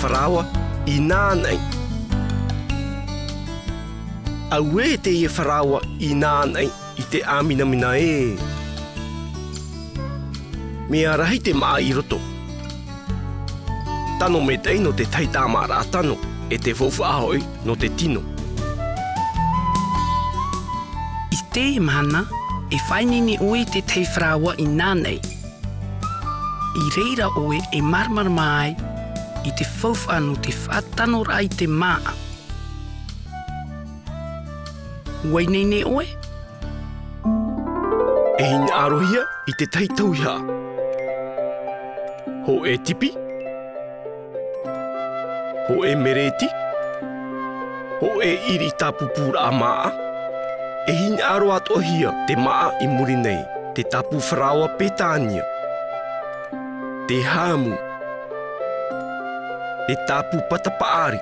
farawa i nā nei. A ue te ie farawa i nā i te āmina mina e. Me a rahi te maa i roto. Tano me no te taitāma rā tano e te fofu ahoi no te tino. I te mana e whainini oe te teifrawa i nānei. I reira oe e marmar mai i te fawwhanu te whaatano rā i te maa. Uai nei ne oe? E hiñ arohia i te taitauia. Ho e tipi? Ho e mereti? Ho e iri tā pupura a maa? E hiñ aro atohia te maa i muri nei, te tapu wharawa pētānia. Te te hāmu, e tāpū patapaari.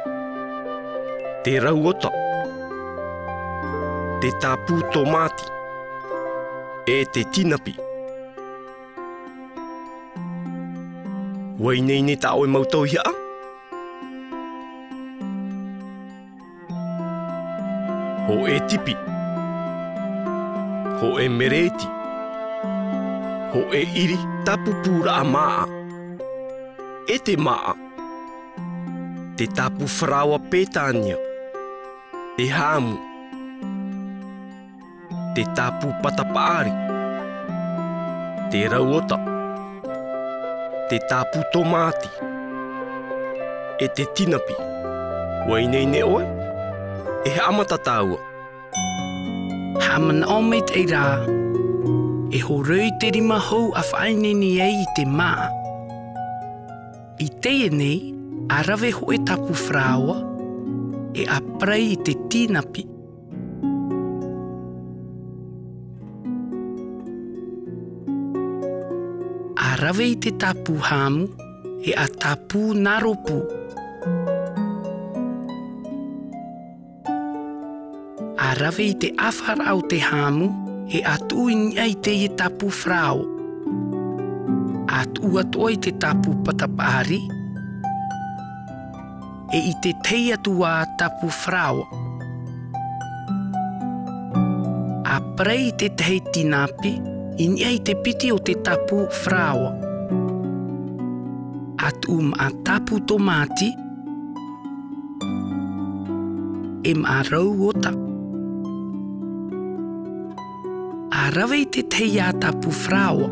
Te rau ota. Te tāpū tomāti. E te tinapi. Wai nei nei tāo e mautau hiaa? Ho e tipi. Ho e mereti. Ho e iri tapu pūra a maa. E te maa te tapu wharawa pētānia, te hāmu, te tapu patapaari, te rauota, te tapu tomāti, e te tinapi. Wai ne oi? E he amata tāua. Haman o meit e rā, e ho rei te rima hou a whaine ni ei te mā. I teie nei, a rawe ho tapu frawa e a prai te tīnapi. A rawe i te tapu hamu e a tapu naropu. A rawe i te afar au te hamu e a tuini ai te tapu frawa. A tuatua i te tapu patapari e i te teia tua tapu frau. A prei te tei tinapi, i nia i te piti o te tapu frau. At um a tapu tomati, em a rau ota. A ravei te teia tapu frau.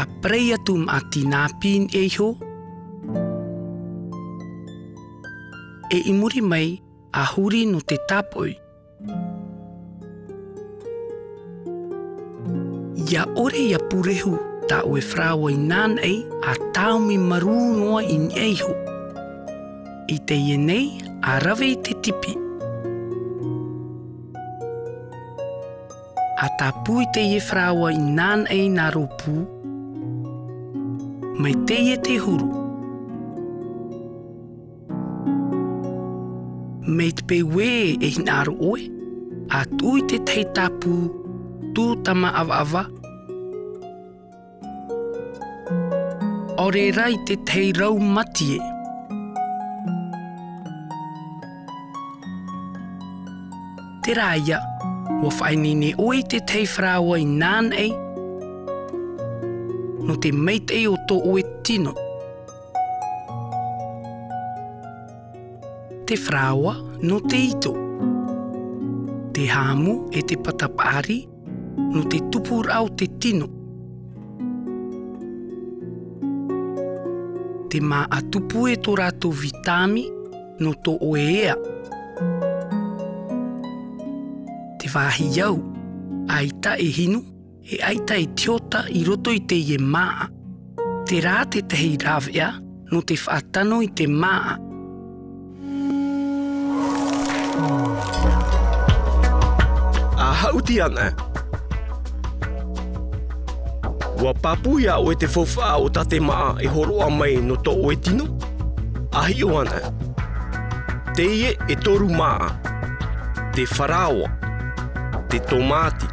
A prei atum a tinapi in eiho, e imuri mai a huri no te tapoi. Ia ore ia purehu ta oe frawa i nan ei a taumi maru noa i eihu. I te ienei a rave i te tipi. A ta pui te ie frawa i nan ei na ropu. Mai te ie te huru. Mai te ie te huru. me te pewe e hinaro oe, a tui te teitapu tū tama ava ava. Ore rai te teirau matie. Te raia, wa whainini oe te teifrawa i nāne, no te meitei o tō oe tino. Te te frawa no te ito. Te hamu e te patapari no te tupur au te tino. Te mā atupu e tō rātou vitami no tō oeea. Te wāhi au, aita e hinu, e aita e tiota i roto i te ie mā. Te rā te tehi rāwea no te whātano i te māa. hauti ana. Wa papuia o e te fofa o tate maa e horoa mai no to o e tino? Ahi o ana. Te ie e toru maa. Te wharaoa. Te tomati.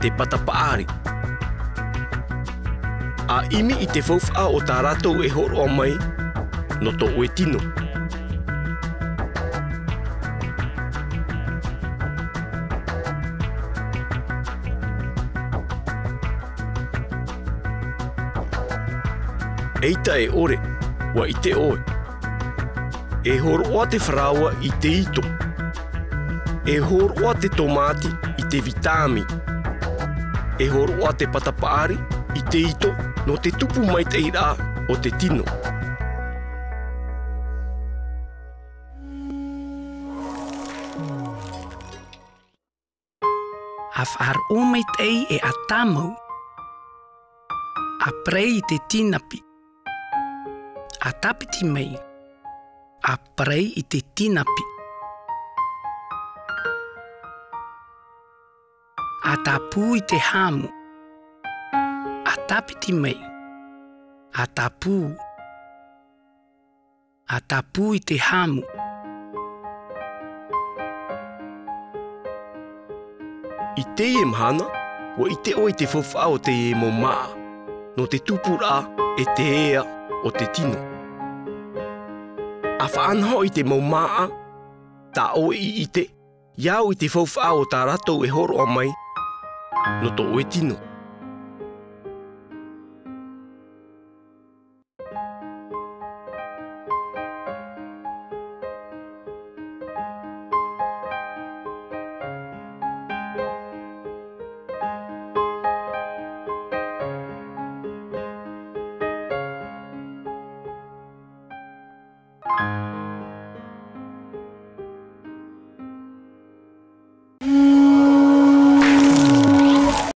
Te patapaari. A imi i te fofa o tā rātou e horoa mai no to o e tino. O tino. eita e ore, wa i te oe. E horo oa te whraua i te ito. E horo oa te tomati i te vitami. E horo oa te patapaari i te ito no te tupu mai te ira o te tino. Afar o mai te e atamu. A prei A prei te tinapi a tapiti mai, a parei i te tinapi. A tapu i te hamu, a tapiti mai, a tapu, a tapu i te hamu. I te e mhana, wa i te o i te fofa o te e mō maa, no te tupura e te ea o te tino a whaanho i te mou maa. Tā o i i te, iau i te fau whao tā rato e horo a mai, no to oe tino. tino.